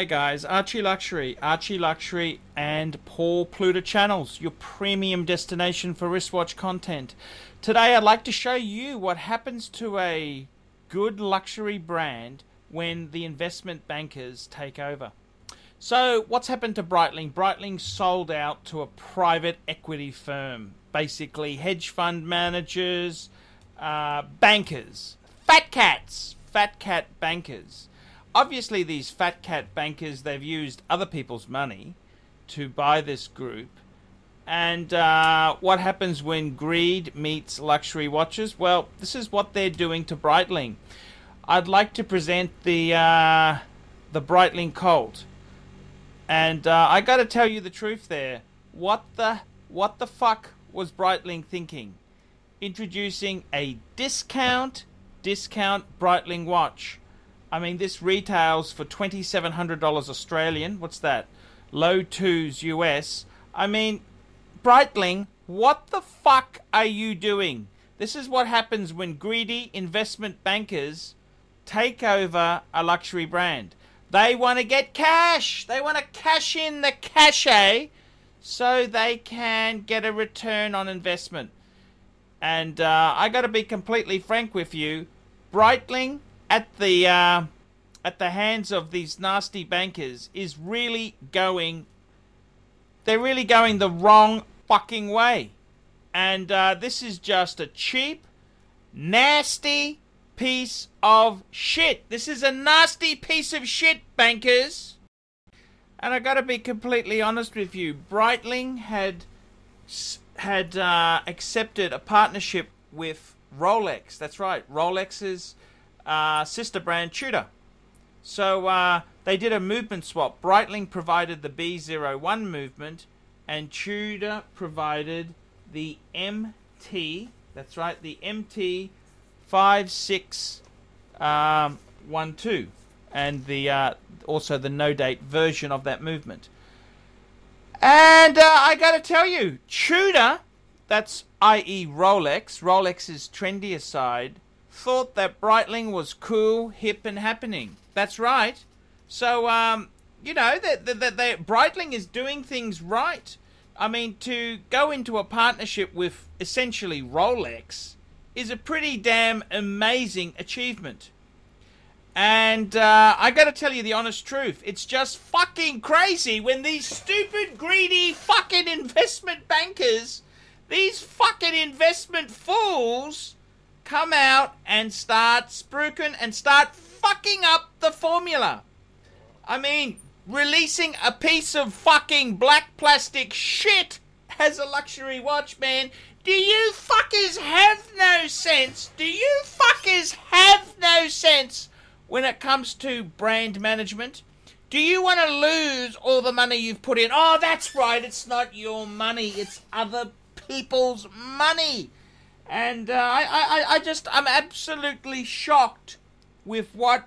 Hi guys, Archie Luxury, Archie Luxury and Paul Pluta channels, your premium destination for wristwatch content. Today I'd like to show you what happens to a good luxury brand when the investment bankers take over. So what's happened to Breitling? Breitling sold out to a private equity firm, basically hedge fund managers, uh, bankers, fat cats, fat cat bankers obviously these fat cat bankers they've used other people's money to buy this group. And uh, what happens when greed meets luxury watches? Well this is what they're doing to breitling. I'd like to present the uh, the breitling Colt. And uh, i gotta tell you the truth there. What the what the fuck was breitling thinking? Introducing a discount discount breitling watch I mean, this retails for $2,700 Australian. What's that? Low twos US. I mean, Breitling, what the fuck are you doing? This is what happens when greedy investment bankers take over a luxury brand. They want to get cash. They want to cash in the cachet so they can get a return on investment. And uh, I got to be completely frank with you. Breitling at the uh, at the hands of these nasty bankers is really going. They're really going the wrong fucking way, and uh, this is just a cheap, nasty piece of shit. This is a nasty piece of shit, bankers. And I got to be completely honest with you. Breitling had had uh, accepted a partnership with Rolex. That's right, Rolex's uh, sister brand Tudor. So uh, they did a movement swap. Breitling provided the B01 movement, and Tudor provided the MT. That's right, the MT 5612, um, and the uh, also the no date version of that movement. And uh, I got to tell you, Tudor, that's i.e. Rolex, Rolex's trendier side, thought that Breitling was cool, hip, and happening. That's right. So, um, you know, that the, the, the, Breitling is doing things right. I mean, to go into a partnership with essentially Rolex is a pretty damn amazing achievement. And uh, I gotta tell you the honest truth, it's just fucking crazy when these stupid, greedy, fucking investment bankers, these fucking investment fools, come out and start spruiking and start fucking up the formula. I mean, releasing a piece of fucking black plastic shit as a luxury watch, man. Do you fuckers have no sense? Do you fuckers have no sense when it comes to brand management? Do you want to lose all the money you've put in? Oh, that's right. It's not your money. It's other people's money. And uh, I, I, I just, I'm absolutely shocked with what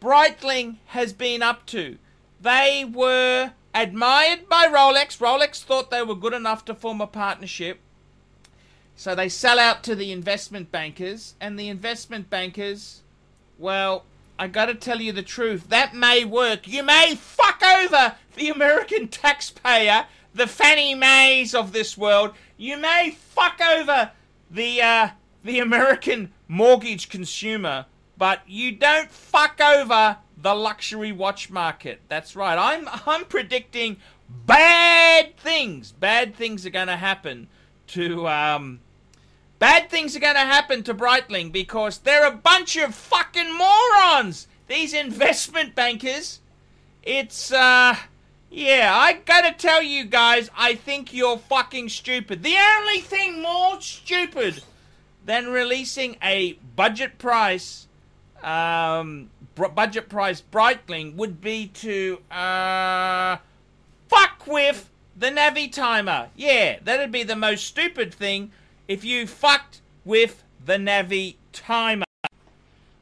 Breitling has been up to. They were admired by Rolex. Rolex thought they were good enough to form a partnership. So they sell out to the investment bankers, and the investment bankers, well, I gotta tell you the truth, that may work. You may fuck over the American taxpayer, the Fannie Mays of this world. You may fuck over the uh, the American mortgage consumer, but you don't fuck over the luxury watch market. That's right. I'm I'm predicting bad things. Bad things are going to happen to um bad things are going to happen to Breitling because they're a bunch of fucking morons. These investment bankers. It's uh yeah, I gotta tell you guys, I think you're fucking stupid. The only thing more stupid than releasing a budget price, um, budget price Breitling would be to, uh, fuck with the Navitimer. Yeah, that'd be the most stupid thing if you fucked with the Navitimer.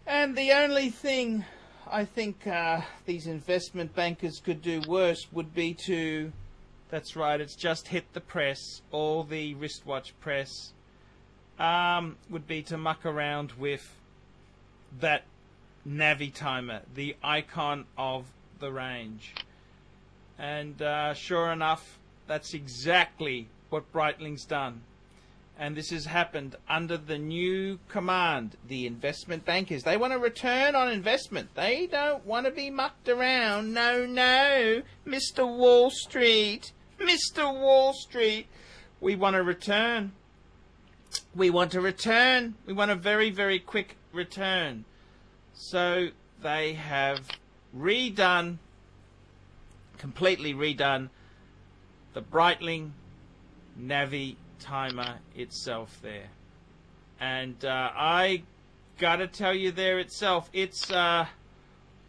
And the only thing I think uh, these investment bankers could do worse would be to. That's right, it's just hit the press, all the wristwatch press. Um, would be to muck around with that Navitimer, the icon of the range. And uh, sure enough, that's exactly what Breitling's done. And this has happened under the new command, the investment bankers. They want a return on investment. They don't want to be mucked around. No, no, Mr. Wall Street, Mr. Wall Street. We want a return. We want a return. We want a very, very quick return. So they have redone, completely redone, the Breitling Navi timer itself there. And uh, I gotta tell you there itself, it's uh,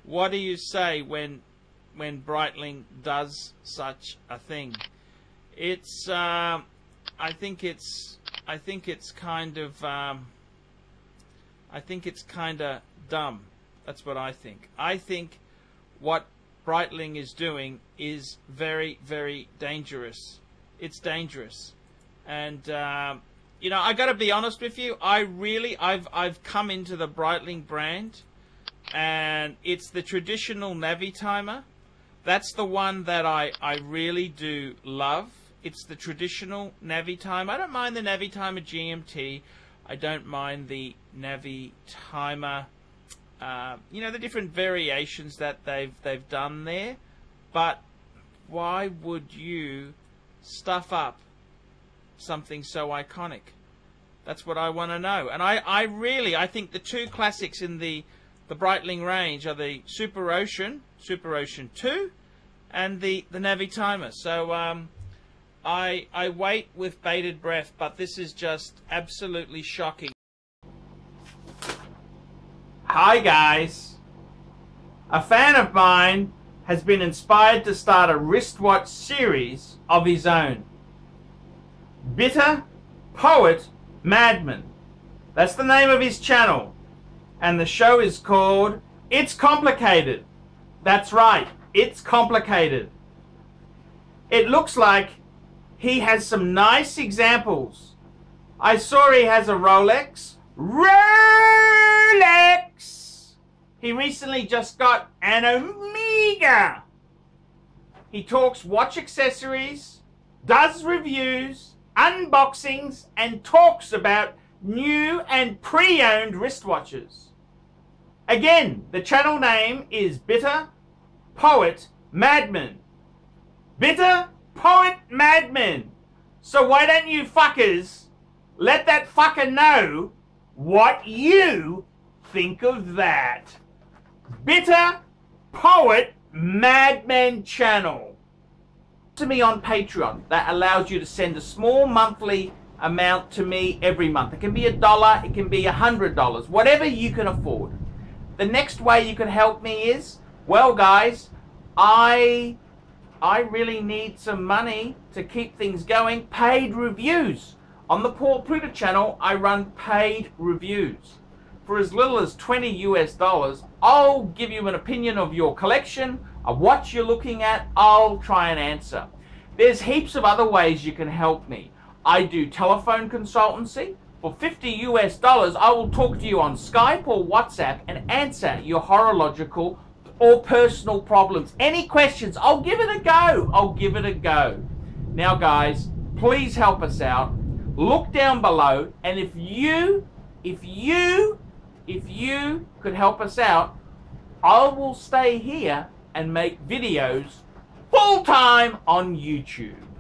what do you say when when Breitling does such a thing? It's uh, I think it's I think it's kind of um, I think it's kind of dumb. That's what I think. I think what Breitling is doing is very very dangerous. It's dangerous. And um, you know, I got to be honest with you. I really, I've I've come into the Breitling brand, and it's the traditional Navi timer. That's the one that I I really do love. It's the traditional Navi timer. I don't mind the Navi timer GMT. I don't mind the Navi timer. Uh, you know the different variations that they've they've done there, but why would you stuff up something so iconic? That's what I want to know. And I, I really, I think the two classics in the the Breitling range are the Super Ocean, Super Ocean 2, and the, the Navi Timer. So um, I, I wait with bated breath, but this is just absolutely shocking. Hi guys! A fan of mine has been inspired to start a wristwatch series of his own. Bitter Poet Madman. That's the name of his channel. And the show is called It's Complicated. That's right, it's complicated. It looks like he has some nice examples. I saw he has a Rolex. Rolex! He recently just got an Omega. He talks watch accessories, does reviews, unboxings, and talks about new and pre-owned wristwatches. Again, the channel name is Bitter Poet Madman. Bitter Poet Madman. So why don't you fuckers let that fucker know what you think of that? Bitter Poet Madman channel to me on Patreon that allows you to send a small monthly amount to me every month. It can be a dollar, it can be a hundred dollars, whatever you can afford. The next way you can help me is, well guys, I I really need some money to keep things going. Paid reviews. On the Paul Pluta channel, I run paid reviews. For as little as 20 US dollars, I'll give you an opinion of your collection, what you're looking at, I'll try and answer. There's heaps of other ways you can help me. I do telephone consultancy. For 50 US dollars, I will talk to you on Skype or WhatsApp and answer your horological or personal problems. Any questions, I'll give it a go. I'll give it a go. Now, guys, please help us out. Look down below, and if you, if you, if you could help us out, I will stay here and make videos full time on YouTube.